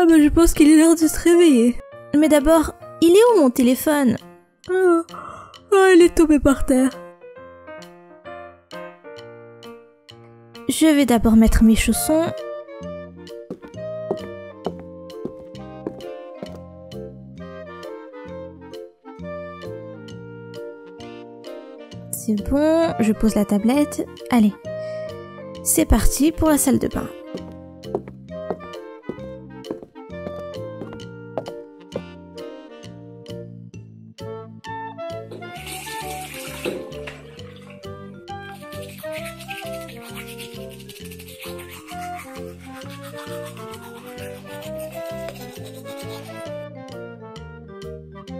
Ah bah je pense qu'il est l'heure de se réveiller. Mais d'abord, il est où mon téléphone? Oh, oh il est tombé par terre. Je vais d'abord mettre mes chaussons. C'est bon, je pose la tablette. Allez, c'est parti pour la salle de bain.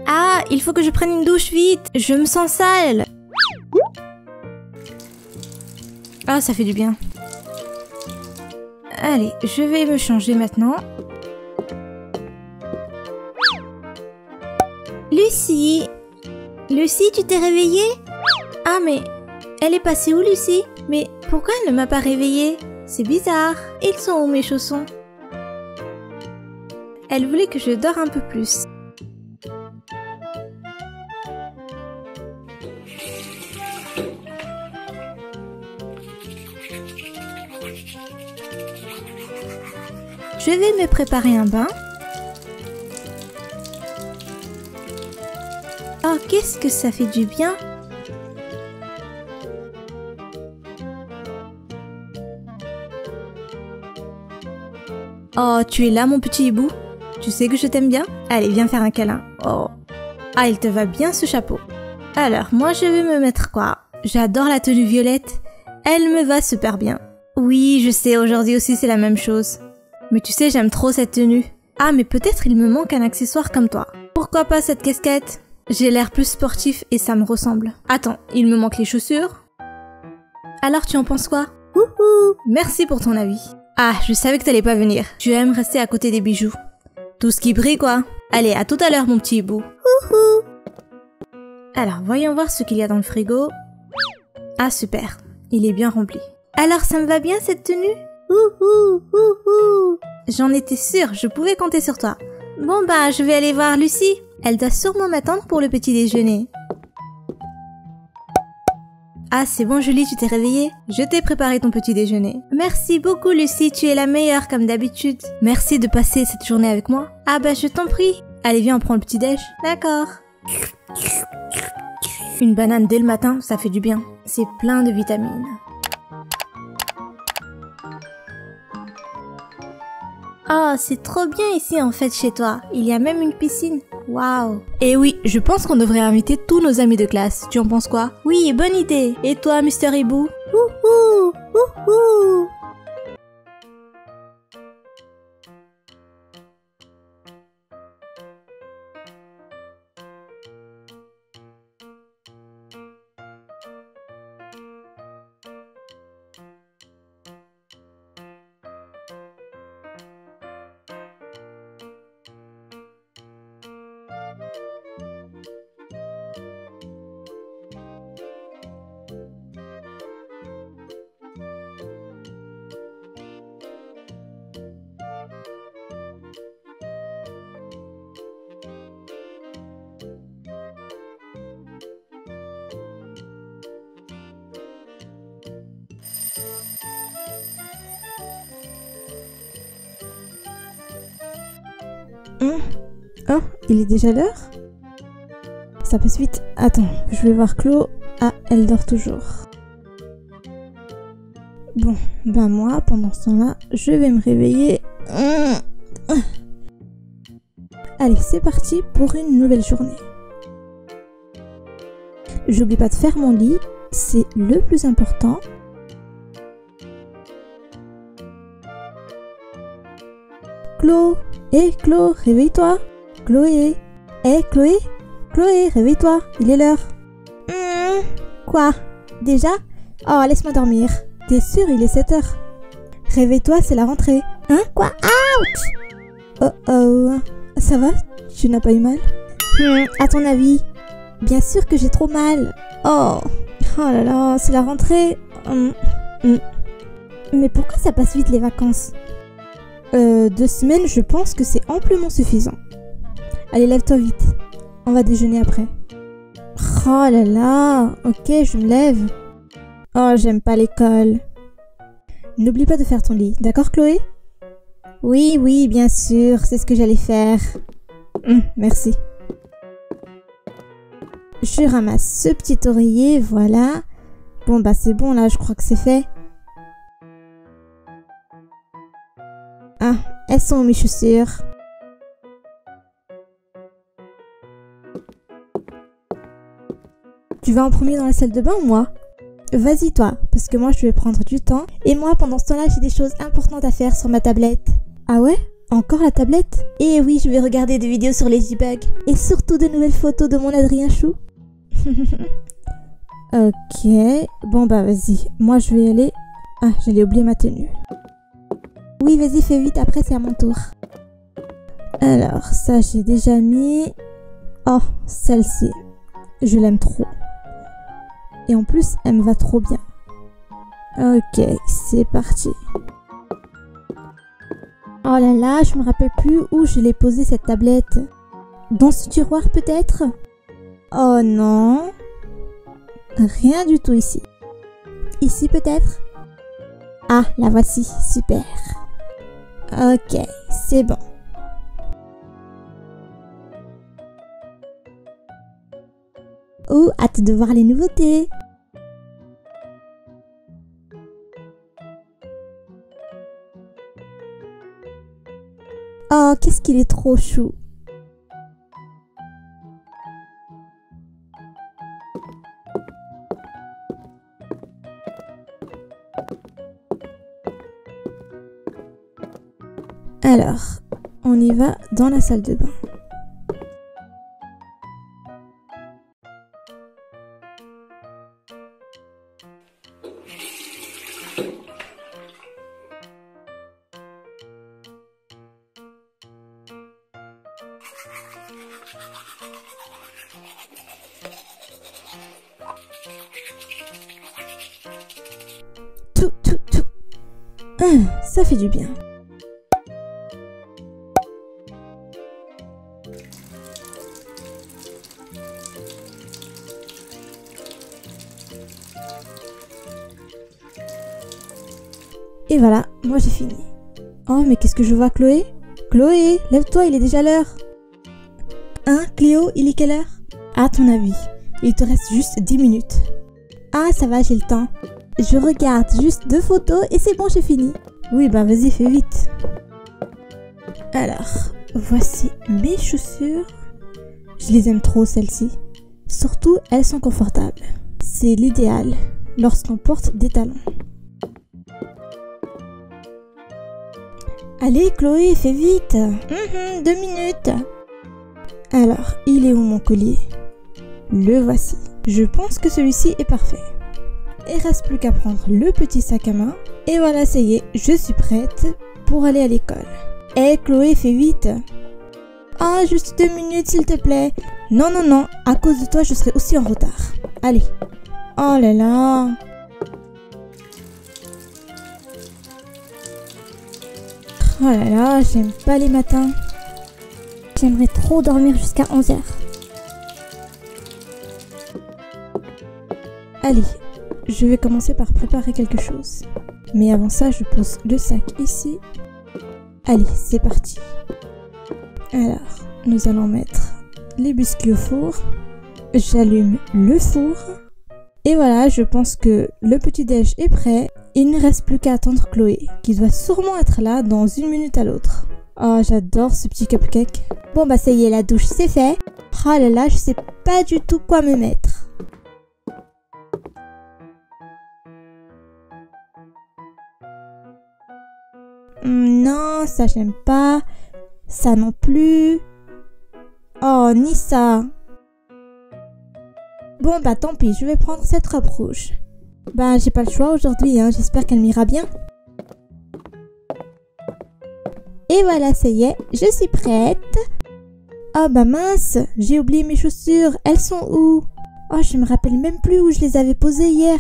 Ah, il faut que je prenne une douche vite. Je me sens sale. Ah, ça fait du bien. Allez, je vais me changer maintenant. Lucie Lucie, tu t'es réveillée? Ah, mais elle est passée où, Lucie? Mais pourquoi elle ne m'a pas réveillée? C'est bizarre. Ils sont où mes chaussons? Elle voulait que je dors un peu plus. Je vais me préparer un bain. Oh, qu'est-ce que ça fait du bien Oh, tu es là, mon petit hibou Tu sais que je t'aime bien Allez, viens faire un câlin. Oh. Ah, il te va bien ce chapeau. Alors, moi, je vais me mettre quoi? J'adore la tenue violette. Elle me va super bien. Oui, je sais, aujourd'hui aussi c'est la même chose. Mais tu sais, j'aime trop cette tenue. Ah, mais peut-être il me manque un accessoire comme toi. Pourquoi pas cette casquette? J'ai l'air plus sportif et ça me ressemble. Attends, il me manque les chaussures Alors tu en penses quoi? Wouhou Merci pour ton avis. Ah, je savais que t'allais pas venir. Tu aimes rester à côté des bijoux. Tout ce qui brille, quoi. Allez, à tout à l'heure, mon petit hibou. Wouhou Alors, voyons voir ce qu'il y a dans le frigo. Ah, super. Il est bien rempli. Alors, ça me va bien cette tenue? Ouhou, ouhou. J'en étais sûre, je pouvais compter sur toi. Bon bah, je vais aller voir Lucie. Elle doit sûrement m'attendre pour le petit déjeuner. Ah, c'est bon Julie, tu t'es réveillée? Je t'ai préparé ton petit déjeuner. Merci beaucoup Lucie, tu es la meilleure comme d'habitude. Merci de passer cette journée avec moi. Ah bah je t'en prie. Allez viens, on prend le petit déj. D'accord. Une banane dès le matin, ça fait du bien. C'est plein de vitamines. Oh, c'est trop bien ici en fait chez toi. Il y a même une piscine. Waouh. Et oui, je pense qu'on devrait inviter tous nos amis de classe. Tu en penses quoi? Oui, bonne idée. Et toi, Mister Hibou? Wouhou Wouhou Oh, il est déjà l'heure Ça passe vite. Attends, je vais voir Chlo. Ah, elle dort toujours. Bon, ben moi, pendant ce temps-là, je vais me réveiller. Hum. Allez, c'est parti pour une nouvelle journée. J'oublie pas de faire mon lit, c'est le plus important. Chlo Hé, Chlo, réveille-toi Chloé Hé, Chloé Chloé, réveille-toi, il est l'heure. Hum, Quoi? Déjà? Oh, laisse-moi dormir. T'es sûr, il est 7 heures. Réveille-toi, c'est la rentrée. Hein? Quoi? Ouch Oh oh. Ça va? Tu n'as pas eu mal? Hum, À ton avis? Bien sûr que j'ai trop mal. Oh Oh là là, c'est la rentrée. Hum, hum. Mais pourquoi ça passe vite les vacances? Euh, deux semaines, je pense que c'est amplement suffisant. Allez, lève-toi vite. On va déjeuner après. Oh là là, ok, je me lève. Oh, j'aime pas l'école. N'oublie pas de faire ton lit, d'accord Chloé? Oui, oui, bien sûr, c'est ce que j'allais faire. Hum, merci. Je ramasse ce petit oreiller, voilà. Bon, bah c'est bon là, je crois que c'est fait. Elles sont mes chaussures Tu vas en premier dans la salle de bain ou moi? Vas-y toi, parce que moi je vais prendre du temps. Et moi pendant ce temps-là j'ai des choses importantes à faire sur ma tablette. Ah ouais? Encore la tablette? Et oui, je vais regarder des vidéos sur Ladybug. Et surtout de nouvelles photos de mon Adrien Chou. ok, bon bah vas-y. Moi je vais aller. Ah, j'allais oublier ma tenue. Oui, vas-y, fais vite, après c'est à mon tour. Alors, ça j'ai déjà mis. Oh, celle-ci. Je l'aime trop. Et en plus, elle me va trop bien. Ok, c'est parti. Oh là là, je me rappelle plus où je l'ai posé cette tablette. Dans ce tiroir peut-être? Oh non. Rien du tout ici. Ici peut-être? Ah, la voici, super. Ok, c'est bon. Oh, hâte de voir les nouveautés. Oh, qu'est-ce qu'il est trop chou. On y va dans la salle de bain. Tout, tout, tout. Ah, ça fait du bien. Et voilà, moi j'ai fini. Oh, mais qu'est-ce que je vois, Chloé? Chloé, lève-toi, il est déjà l'heure. Hein, Cléo, il est quelle heure? À ton avis, il te reste juste 10 minutes. Ah, ça va, j'ai le temps. Je regarde juste deux photos et c'est bon, j'ai fini. Oui, bah vas-y, fais vite. Alors, voici mes chaussures. Je les aime trop, celles-ci. Surtout, elles sont confortables. C'est l'idéal lorsqu'on porte des talons. Allez, Chloé, fais vite. Mhm, deux minutes. Alors, il est où mon collier? Le voici. Je pense que celui-ci est parfait. Il reste plus qu'à prendre le petit sac à main. Et voilà, ça y est, je suis prête pour aller à l'école. Hé, Chloé, fais vite. Ah, juste deux minutes, s'il te plaît. Non, non, non, à cause de toi, je serai aussi en retard. Allez. Oh là là. Oh là là, j'aime pas les matins. J'aimerais trop dormir jusqu'à 11h. Allez, je vais commencer par préparer quelque chose. Mais avant ça, je pose le sac ici. Allez, c'est parti. Alors, nous allons mettre les biscuits au four. J'allume le four. Et voilà, je pense que le petit déj est prêt. Il ne reste plus qu'à attendre Chloé, qui doit sûrement être là dans une minute à l'autre. Oh, j'adore ce petit cupcake. Bon bah ça y est, la douche c'est fait. Oh là là, je sais pas du tout quoi me mettre. Hmm, non, ça j'aime pas. Ça non plus. Oh, ni ça. Bon bah tant pis, je vais prendre cette robe rouge. Bah j'ai pas le choix aujourd'hui, hein. j'espère qu'elle m'ira bien. Et voilà, ça y est, je suis prête. Oh bah mince, j'ai oublié mes chaussures, elles sont où? Oh, je me rappelle même plus où je les avais posées hier.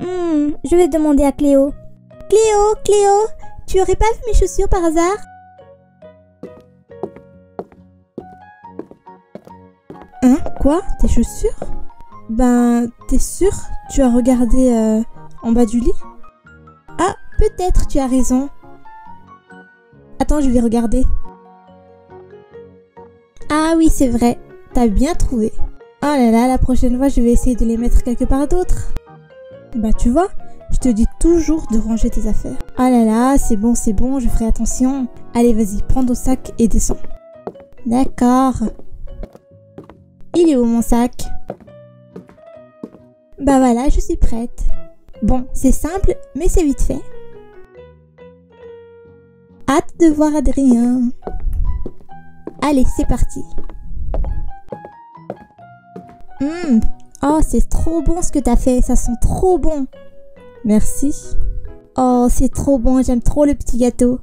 Hmm, je vais demander à Cléo. Cléo, Cléo, Tu aurais pas vu mes chaussures par hasard? Hein? Quoi? Tes chaussures? Ben, t'es sûr? Tu as regardé euh, en bas du lit? Ah, peut-être tu as raison. Attends, je vais regarder. Ah oui, c'est vrai. T'as bien trouvé. Oh là là, la prochaine fois, je vais essayer de les mettre quelque part d'autre. Bah, tu vois, je te dis toujours de ranger tes affaires. Oh là là, c'est bon, c'est bon, je ferai attention. Allez, vas-y, prends ton sac et descends. D'accord. Il est où mon sac? Bah voilà, je suis prête. Bon, c'est simple, mais c'est vite fait. Hâte de voir Adrien. Allez, c'est parti. Hum, oh, c'est trop bon ce que t'as fait, ça sent trop bon. Merci. Oh, c'est trop bon, j'aime trop le petit gâteau.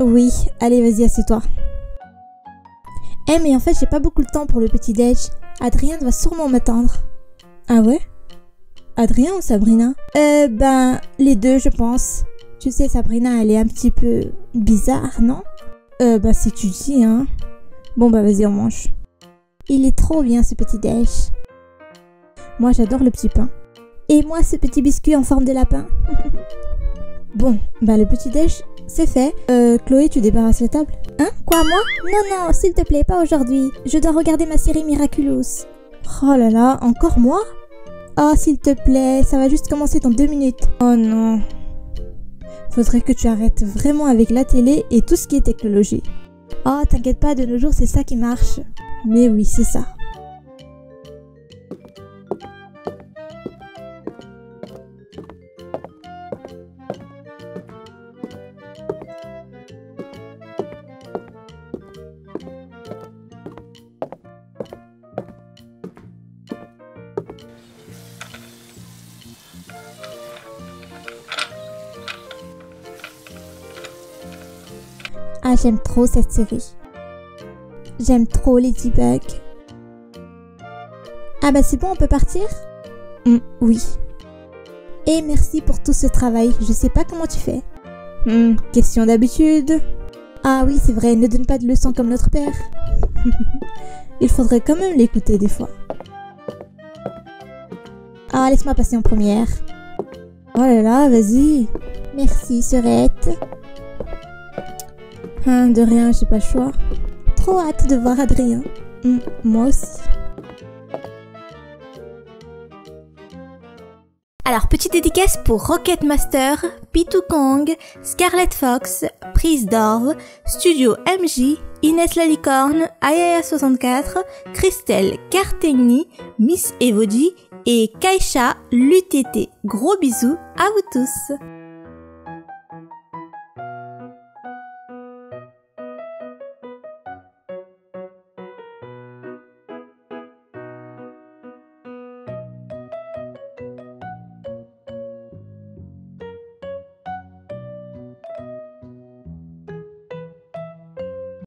Oui, allez, vas-y, assieds-toi. Eh, mais en fait, j'ai pas beaucoup de temps pour le petit déj. Adrien doit sûrement m'attendre. Ah ouais? Adrien ou Sabrina? Euh, ben, les deux, je pense. Tu sais, Sabrina, elle est un petit peu bizarre, non? Euh, bah, si tu dis, hein. Bon, bah, vas-y, on mange. Il est trop bien, ce petit déj. Moi, j'adore le petit pain. Et moi, ce petit biscuit en forme de lapin. bon, bah, le petit déj, c'est fait. Euh, Chloé, tu débarrasses la table? Hein? Quoi, moi? Non, non, s'il te plaît, pas aujourd'hui. Je dois regarder ma série Miraculous. Oh là là, encore moi? Oh, s'il te plaît, ça va juste commencer dans deux minutes. Oh non. Faudrait que tu arrêtes vraiment avec la télé et tout ce qui est technologie. Oh, t'inquiète pas, de nos jours, c'est ça qui marche. Mais oui, c'est ça. Ah, j'aime trop cette série. J'aime trop Ladybug. Ah bah c'est bon, on peut partir? Mm, Oui. Et merci pour tout ce travail. Je sais pas comment tu fais. Hmm, question d'habitude. Ah oui, c'est vrai, ne donne pas de leçons comme notre père. Il faudrait quand même l'écouter des fois. Ah, laisse-moi passer en première. Oh là là, vas-y. Merci, Serette. Hein, de rien, j'ai pas le choix. Trop hâte de voir Adrien. Hmm, moi aussi. Alors, petite dédicace pour Rocket Master, Pitou Kong, Scarlett Fox, Prise d'Orve, Studio MJ, Inès la Licorne, Ayaya64, Christelle Cartegni, Miss Evody et Kaisha l'UTT. Gros bisous à vous tous